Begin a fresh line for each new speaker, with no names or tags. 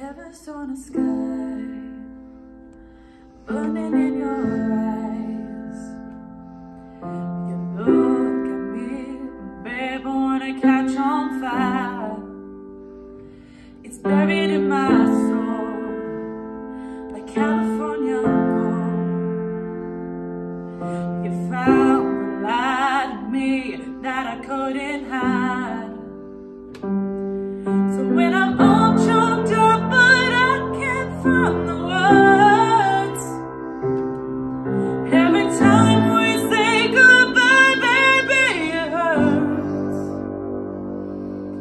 ever saw the sky Burning in your eyes. You look at me, babe, I wanna catch on fire. It's buried in my